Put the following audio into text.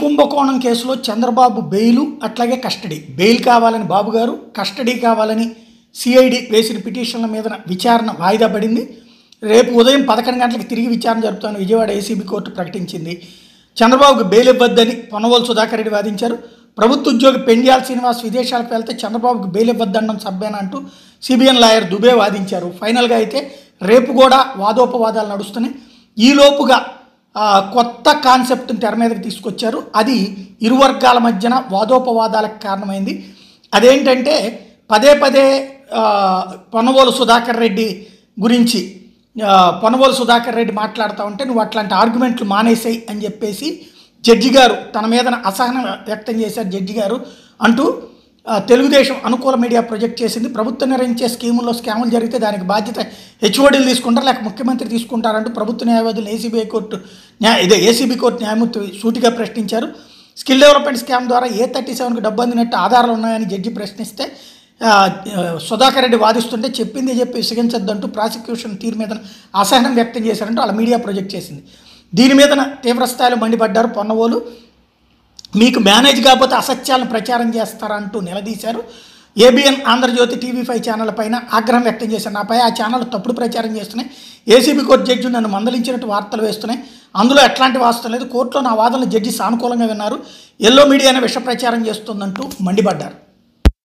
కుంభకోణం కేసులో చంద్రబాబు బెయిలు అట్లాగే కస్టడీ. బెయిల్ కావాలని బాబు గారు కస్టడీ కావాలని సిఐడి వేసిన పిటిషన్ల మీద విచారణ వాయిదా పడింది. రేపు ఉదయం పదకొండు గంటలకు తిరిగి విచారణ జరుపుతాను విజయవాడ ఏసీబీ కోర్టు ప్రకటించింది. చంద్రబాబుకు బెయిల్ ఇవ్వద్దని పొనవోలు సుధాకర్ రెడ్డి వాదించారు. ప్రభుత్వ ఉద్యోగి పెండ్యాల శ్రీనివాస్ విదేశాలకు వెళ్తే చంద్రబాబుకు బెయిల్ ఇవ్వద్దనడం సభ్యన అంటూ సిబిఎన్ లాయర్ దుబే వాదించారు. ఫైనల్గా అయితే రేపు కూడా వాదోపవాదాలు నడుస్తున్నాయి. ఈలోపుగా కొత్త కాన్సెప్ట్ని తెర మీదకి తీసుకొచ్చారు. అది ఇరు వర్గాల మధ్యన వాదోపవాదాలకు కారణమైంది. అదేంటంటే పదే పదే పొనవోలు సుధాకర్ రెడ్డి గురించి పొనవోలు సుధాకర్ రెడ్డి మాట్లాడుతూ ఉంటే నువ్వు అట్లాంటి ఆర్గ్యుమెంట్లు మానేసాయి అని చెప్పేసి జడ్జి గారు తన మీద అసహనం వ్యక్తం చేశారు జడ్జి గారు అంటూ తెలుగుదేశం అనుకూల మీడియా ప్రొజెక్ట్ చేసింది. ప్రభుత్వం నిర్వహించే స్కీముల్లో స్కాములు జరిగితే దానికి బాధ్యత హెచ్ఓడీలు తీసుకుంటారు? లేక ముఖ్యమంత్రి తీసుకుంటారంటూ ప్రభుత్వ న్యాయవాదులు ఏసీబీ కోర్టు న్యాయ ఇదే ఏసీబీ కోర్టు న్యాయమూర్తి సూటిగా ప్రశ్నించారు. స్కిల్ డెవలప్మెంట్ స్కామ్ ద్వారా ఏ థర్టీ సెవెన్కి డబ్బు అందినట్టు ఆధారాలు ఉన్నాయని జడ్జి ప్రశ్నిస్తే సుధాకర్ రెడ్డి వాదిస్తుంటే చెప్పింది చెప్పి విసిగించద్దంటూ ప్రాసిక్యూషన్ తీరు మీద అసహనం వ్యక్తం చేశారంటూ అలా మీడియా ప్రొజెక్ట్ చేసింది. దీని మీద తీవ్రస్థాయిలో మండిపడ్డారు పొన్నవోలు. మీకు మేనేజ్ కాకపోతే అసత్యాలను ప్రచారం చేస్తారంటూ నిలదీశారు. ABN Andhrajyothy TV five channel పైన ఆగ్రహం వ్యక్తం చేశారు. నాపై ఆ ఛానల్ తప్పుడు ప్రచారం చేస్తున్నాయి. ఏసీబీ కోర్టు జడ్జి నన్ను మందలించినట్టు వార్తలు వేస్తున్నాయి. అందులో ఎట్లాంటి వాస్తవం లేదు. కోర్టులో నా వాదనలు జడ్జి సానుకూలంగా విన్నారు. ఎల్లో మీడియా అనే విష ప్రచారం చేస్తుందంటూ మండిపడ్డారు.